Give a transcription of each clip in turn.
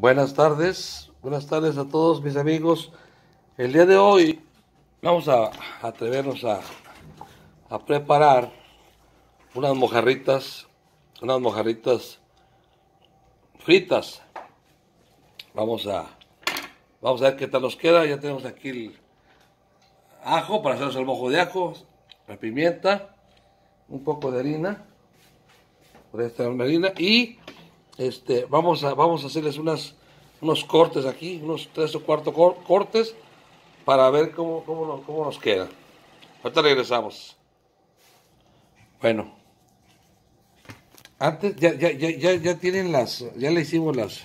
Buenas tardes, buenas tardes a todos mis amigos. El día de hoy vamos a atrevernos a, preparar unas mojarritas, unas mojarritas fritas. Vamos a, vamos a ver qué tal nos queda. Ya tenemos aquí el ajo para hacer el mojo de ajo, la pimienta, un poco de harina, por esta harina y este, vamos a, vamos a hacerles unas, unos cortes aquí, unos tres o cuatro cortes para ver cómo, cómo, nos, cómo nos queda. Ahorita regresamos. Bueno, antes ya, ya, ya, ya tienen las, ya le hicimos las,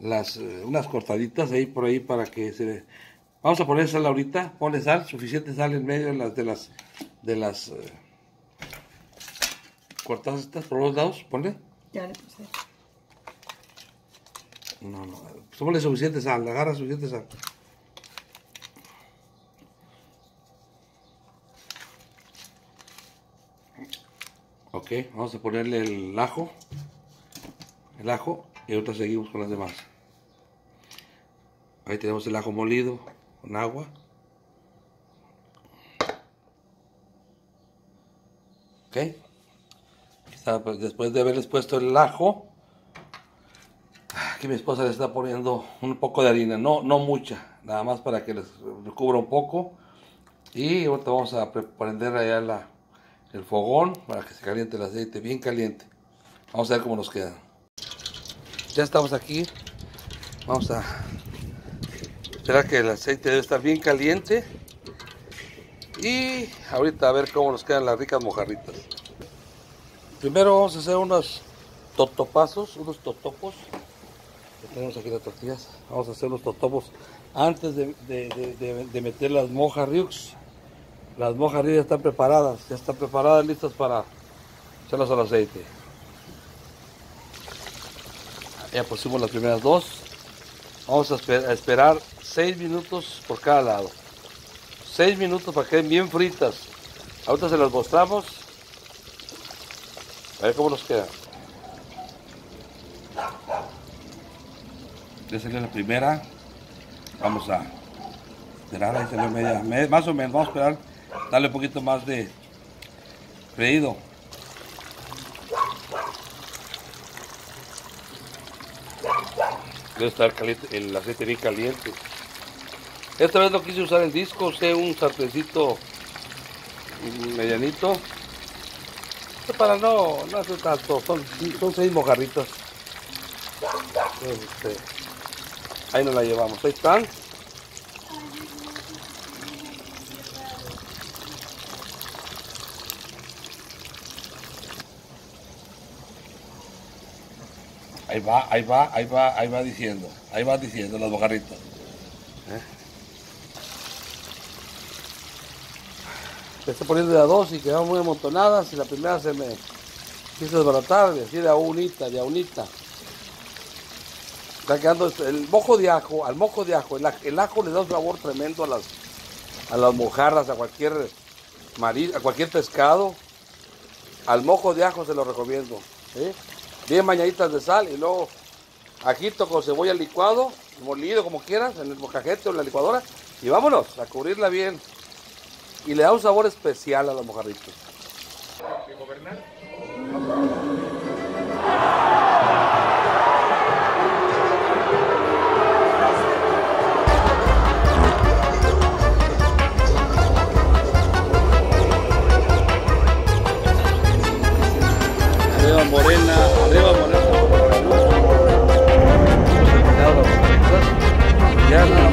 las, eh, unas cortaditas ahí por ahí para que se Vamos a poner sal ahorita, ponle sal, suficiente sal en medio de las, de las, de las eh, cortadas estas por los lados, ponle. Ya le puse. No, no, ponle suficiente sal, agarra suficiente sal. Ok, vamos a ponerle el ajo, el ajo y ahorita seguimos con las demás. Ahí tenemos el ajo molido con agua. Pues, después de haberles puesto el ajo, aquí mi esposa le está poniendo un poco de harina, no, no mucha, nada más para que les cubra un poco. Y ahorita vamos a prender allá la, el fogón para que se caliente el aceite, bien caliente. Vamos a ver cómo nos queda. Ya estamos aquí. Vamos a esperar que el aceite debe estar bien caliente. Y ahorita a ver cómo nos quedan las ricas mojarritas. Primero vamos a hacer unos totopazos, unos totopos. tenemos aquí las tortillas. Vamos a hacer unos totopos antes de, de meter las mojarriux. Las mojas ya están preparadas, ya están preparadas, listas para echarlas al aceite. Ya pusimos las primeras dos. Vamos a, esperar 6 minutos por cada lado. 6 minutos para que queden bien fritas. Ahorita se las mostramos. A ver cómo nos queda. Ya salió la primera. Vamos a esperar, ahí salió media, más o menos, vamos a esperar darle un poquito más de freído. Debe estar caliente, el aceite bien caliente. Esta vez no quise usar el disco, usé un sartencito medianito. Para no, no hacer tanto, son, son seis mojarritas. Este, ahí nos la llevamos, ahí están. Ahí va, ahí va, ahí va, ahí va diciendo. Ahí va diciendo las bojarritas. ¿Eh? Estoy poniendo de a dos y quedaron muy amontonadas y la primera se me quiso desbaratar, así de a unita, de a unita. Está quedando el mojo de ajo, al mojo de ajo, el, ajo le da un sabor tremendo a las, a las mojarras, a cualquier a cualquier pescado. Al mojo de ajo se lo recomiendo. ¿eh? 10 mañanitas de sal y luego ajito con cebolla licuado, molido como quieras, en el mojajete o en la licuadora. Y vámonos a cubrirla bien. Y le da un sabor especial a los mojarritos. morena, arriba morena, ya nada